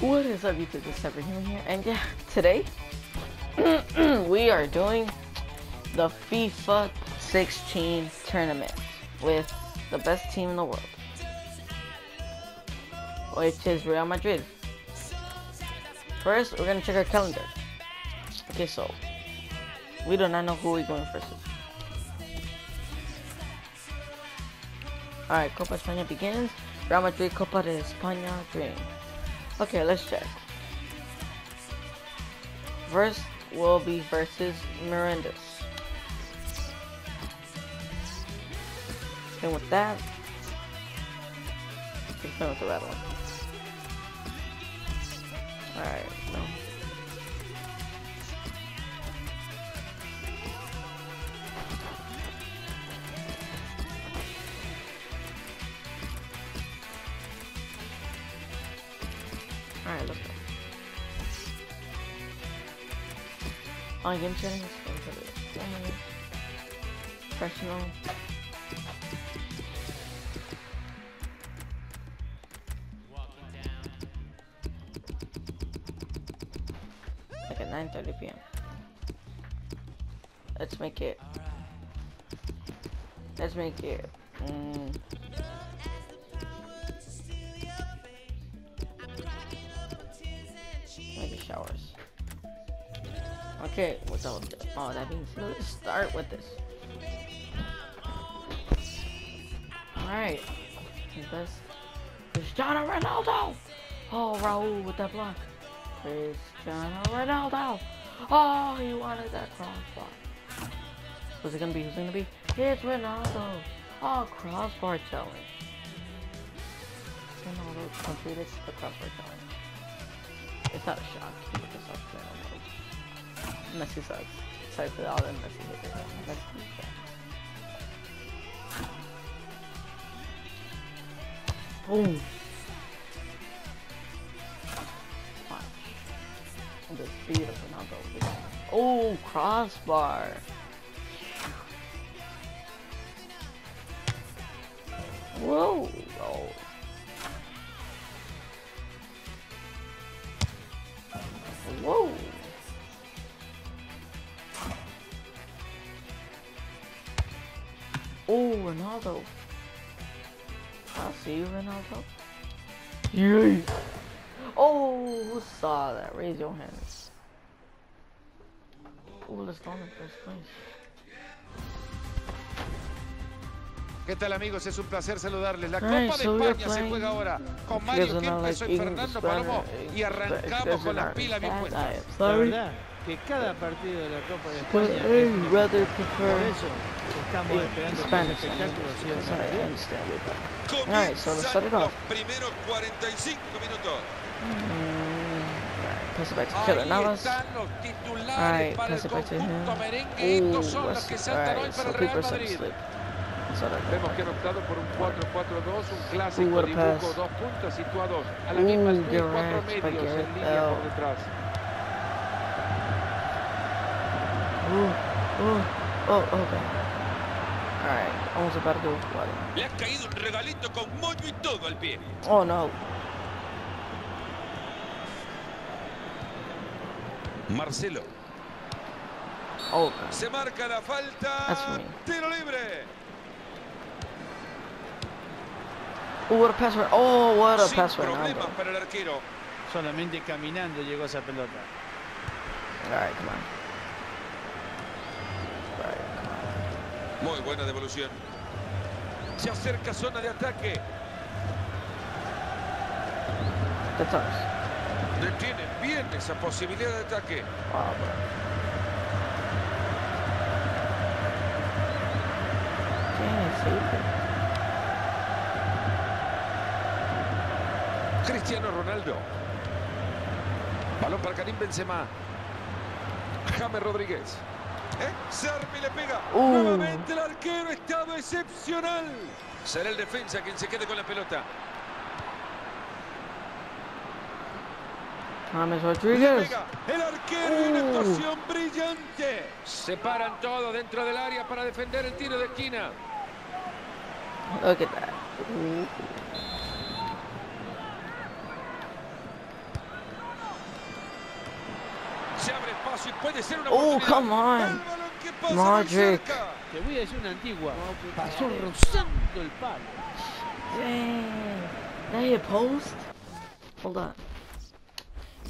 What is up YouTube, this is Everhum here, and yeah, today, we are doing the FIFA 16 tournament with the best team in the world, which is Real Madrid. First, we're gonna check our calendar. Okay, so, we do not know who we're going first. Alright, Copa España begins. Real Madrid Copa de España Dream. Okay, let's check. First will be versus Mirandas. And with that, let's play with the red one. Alright, no. Alright, let's go. On game settings, the settings, professional. Like at 9:30 p.m. Let's make it. Let's make it. Mm, Okay, what's all oh that means let's start with this. Alright. Best Cristiano Ronaldo! Oh Raul with that block. Cristiano Ronaldo! Oh he wanted that crossbar. Who's it gonna be? Who's gonna be? It's Ronaldo! Oh crossbar challenge. Ronaldo completed the crossbar challenge. It's not a shock. This up there on Messi sucks. Sorry for all the Messi haters. Messi sucks. Boom. Watch. The speed of Ronaldo. Oh, crossbar. Whoa. Oh. Whoa. Oh, Ronaldo. I see you, Ronaldo. Yay. Oh, who saw that? Raise your hands. Oh, let's go in first place. ¿Qué tal amigos? Es un placer saludarles. La Copa de so España se juega ahora con Mario Kempes, soy Fernando Palomo y arrancamos con las pilas bien puestas. La sorry. verdad que cada partido de la Copa de España es I una rather Por prefer eso estamos in esperando que el Spanish espectáculo sea because I maravilloso. understand it better. Alright, so let's start it Comienzan off. los primeros 45 minutos. Mm, alright, pass it back to Ahí Keylor Navas. están los titulares Alright, para el pass it back to him. conjunto merengue. Ooh, Estos son los let's- que saltan hoy alright, para so el Real people said Madrid. sleep. So that- Vemos que han optado por un 4-4-2, un clásico what a dibujo, pass. dos puntas situados a la Ooh, misma altura y cuatro Garrett, medios Spaghetti, en línea oh. por detrás. Ooh, ooh, oh, okay. Alright, almost about to do what? Le ha caído un regalito con moño y todo al pie. Oh no. Marcelo. Oh, God. Se marca la falta. Tiro libre. Oh, what a pass for Oh, what a Sin pass problemas para el arquero. Solamente caminando llegó esa pelota. Alright, come on. Muy buena devolución. Se acerca zona de ataque. Detiene bien esa posibilidad de ataque. Cristiano Ronaldo. Balón para Karim Benzema. James Rodríguez. ¿Eh? Servi le pega. Uh. Nuevamente el arquero. Estado excepcional. Será el defensa quien se quede con la pelota. James pega. El arquero y una Uh. actuación brillante. Se paran todos dentro del área para defender el tiro de esquina. Look at that. Oh, come on. Modric. Te voy a decir una antigua. Pasó rozando el palo. Dang. That hit post? Hold on.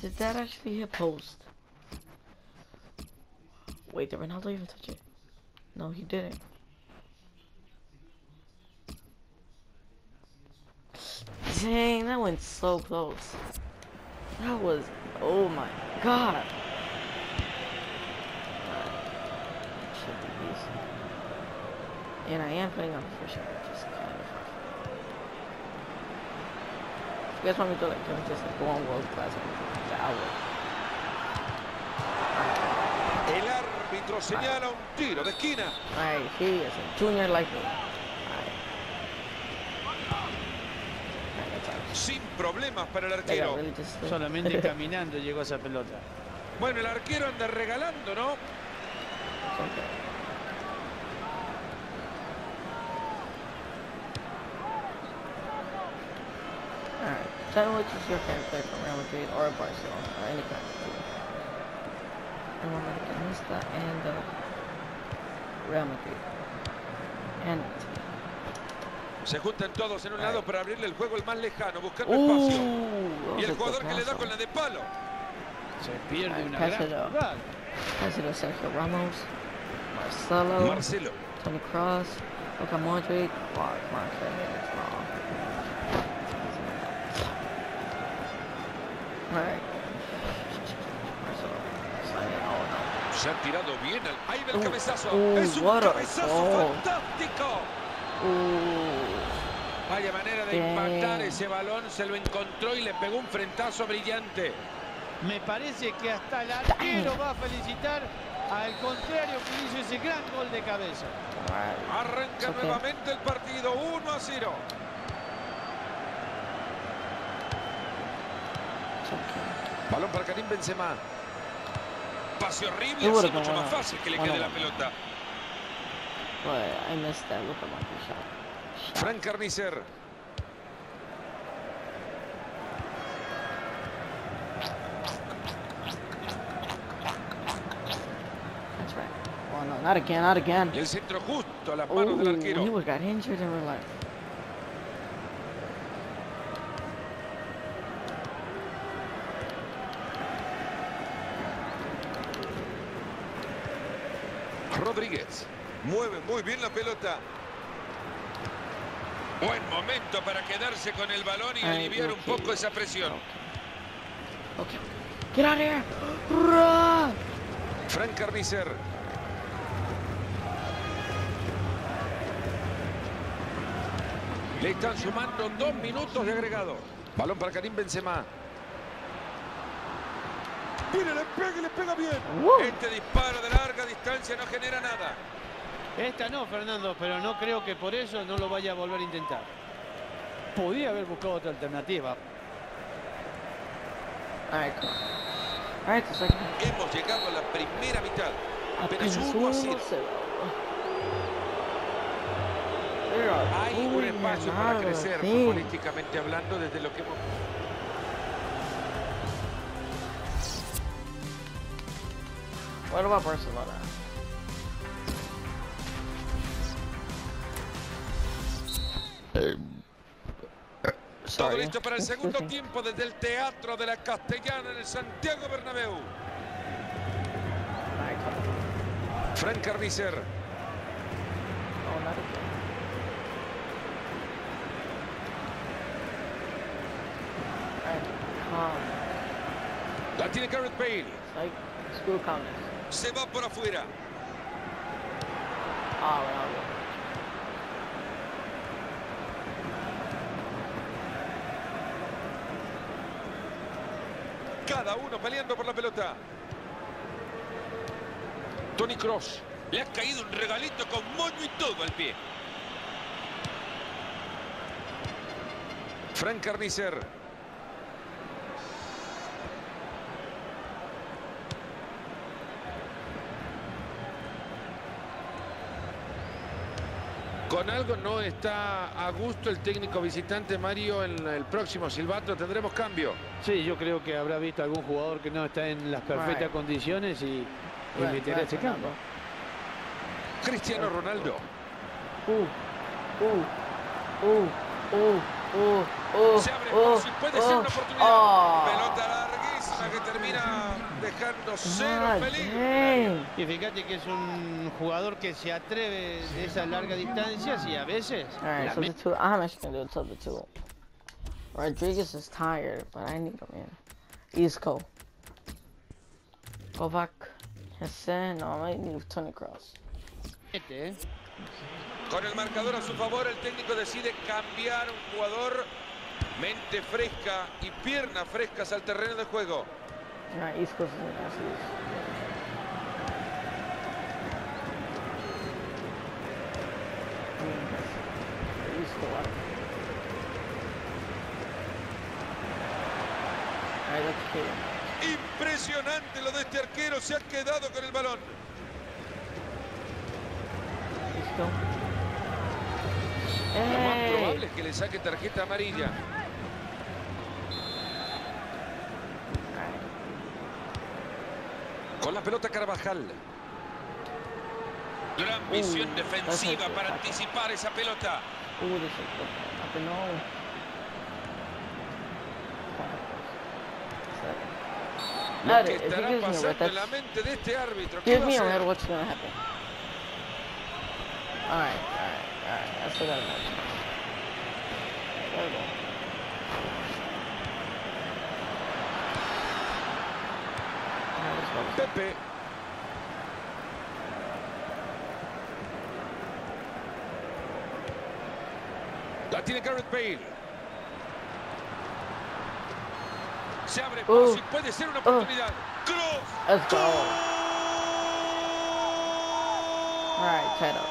Did that actually hit post? Wait, did Ronaldo even touch it? No, he didn't. Dang, that went so close. That was, oh my god. And I am putting on the first shot, which is kind of If you guys want me to like, we just like, go on world class? I will. El árbitro señala un tiro de esquina. Alright, he is a junior like me. Sin problemas para el arquero. Solamente caminando llegó esa pelota. Bueno, el arquero anda regalando, ¿no? Me which is your favorite player from Real Madrid or Barcelona or any kind of team. And I'm gonna miss that and uh, Real Madrid. And Se juntan todos en un lado para abrirle el juego el más lejano, buscando espacio. Ooh, Y el jugador que le da con la de palo. Se pierde una pásalo. gran jugada. To Sergio Ramos, Marcelo, Marcelo. Tony Cross, Luka Modric, wow, come Se han tirado bien. al- Ahí va el Uh, cabezazo. uh, es un what cabezazo oh. fantástico. Ooh. Vaya manera de impactar ese balón, se lo encontró y le pegó un frentazo brillante. Me parece que hasta el arquero va a felicitar al contrario que hizo ese gran gol de cabeza. Arranca nuevamente el partido 1 a 0. It's okay. Balón para Karim Benzema. Pase horrible, así mucho más fácil que le quede la pelota. But I missed that Luka Modric shot. Shot. Frank Carnicer. That's right. Oh no, not again, not again. Y el centro justo a las Oh, manos del he arquero. was got injured in real life. Rodríguez. Mueve muy bien la pelota. Buen momento para quedarse con el balón y aliviar un poco esa presión. Okay. Get out of here! Run! Frank Carnicer. Le están sumando dos minutos de agregado. Balón para Karim Benzema. Viene, le pega y le pega bien. Este disparo de larga distancia no genera nada. Esta no, Fernando, pero no creo que por eso no lo vaya a volver a intentar. Podía haber buscado otra alternativa. Alright, the second half. Hemos llegado a la primera mitad. Apenas Apenas 1 a uno 0. cero. They are Hay un espacio para crecer team. futbolísticamente hablando desde lo que hemos What about Barcelona? Todo Sorry. listo para el segundo tiempo desde el Teatro de la Castellana en el Santiago Bernabéu. Frank Carnicer. Oh. La tiene Gareth Bale. Se va por afuera. Oh, Ronaldo. Cada uno peleando por la pelota. Tony Cross. Le ha caído un regalito con moño y todo al pie. Frank Carnicer. Con algo no está a gusto el técnico visitante Mario en el próximo silbato. Tendremos cambio. Sí, yo creo que habrá visto algún jugador que no está en las perfectas Right. condiciones y, Right, meterá right, ese cambio. Cristiano Ronaldo. Uh, uh, uh, uh, uh, Se abre uh, espacio y puede ser uh, una oportunidad. oh. Pelota que termina dejando cero God peligro. Y fíjate que es un jugador que se atreve de esas largas distancias y a veces Alright, two. I'm actually gonna do a two. Rodriguez is tired, but I need him in. Isco. Kovac. Hassan. No, I might need Tony Cross. mete, ¿eh? Con el marcador a su favor, el técnico decide cambiar un jugador. Mente fresca y piernas frescas al terreno de juego. Him. Impresionante lo de este arquero. Se ha quedado con el balón. Coast. Lo más Hey! probable es que le saque tarjeta amarilla. Con la pelota Carvajal. Gran visión Uh, defensiva that's a- para anticipar esa pelota. Lo que if he estará me pasando en la mente de este árbitro. ¿Qué va a me a hacer? red, what's gonna happen? Alright, alright, alright match. There we go. Alright, let's go. Pepe. La tiene Gareth Bale. Se abre Uh, paso y puede ser una oportunidad. Cross. Let's go. Tied up.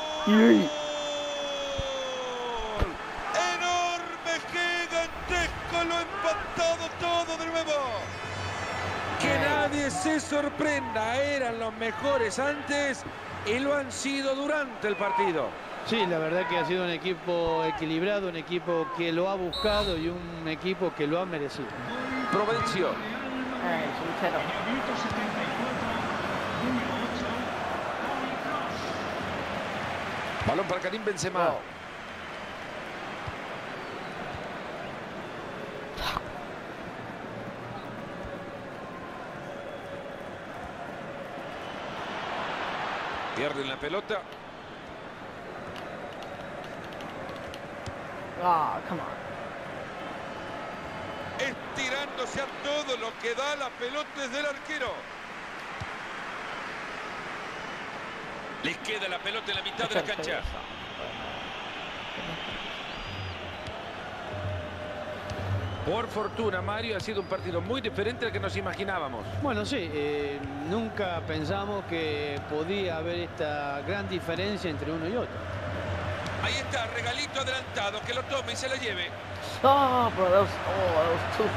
Enorme, gigantesco, lo ha empatado todo de nuevo. Que nadie se sorprenda, eran los mejores antes y lo han sido durante el partido. Sí, la verdad que ha sido un equipo equilibrado, un equipo que lo ha buscado y un equipo que lo ha merecido. Provencio, balón para Karim Benzema. Whoa. Pierden la pelota. Ah, come on. Estirándose a todo lo que da la pelota es del arquero. Les queda la pelota en la mitad de la cancha. Por fortuna, Mario, ha sido un partido muy diferente al que nos imaginábamos. Bueno, sí, eh, nunca pensamos que podía haber esta gran diferencia entre uno y otro. Ahí está, regalito adelantado, que lo tome y se lo lleve. Oh, bro, that was oh, that was too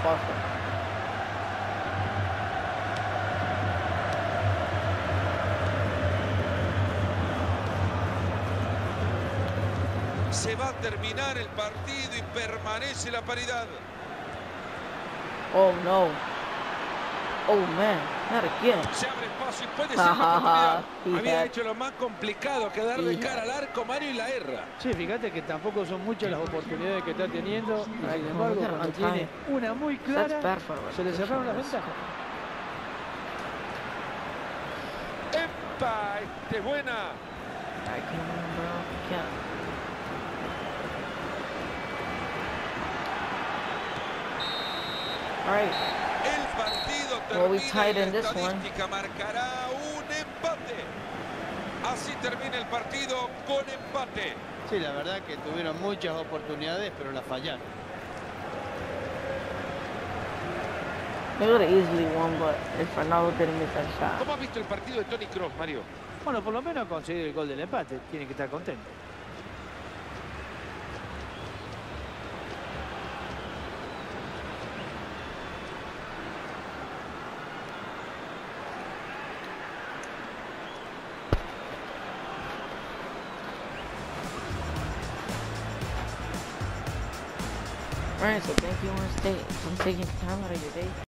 Se va a terminar el partido y permanece la paridad. Oh no. Oh man, not again. Se abre espacio y puede ser una Había hecho lo más complicado que darle cara al arco, Mario, y la erra. Sí, fíjate que tampoco son muchas las oportunidades que está teniendo. Sin embargo, cuando tiene una muy clara, se le cerraron las ventajas. ¡Epa! Esta es buena. Alright, El partido Well, we termina this one. estadística marcará un empate. Así termina el partido con empate. Sí, la verdad que tuvieron muchas oportunidades, pero las fallaron. they would have easily won, but if Ronaldo didn't miss that shot. ¿Cómo has visto el partido de Tony Cross, Mario? Bueno, por lo menos conseguir el gol del empate. Tienen que estar contentos. Alright, so thank you for stay, from taking time out of your day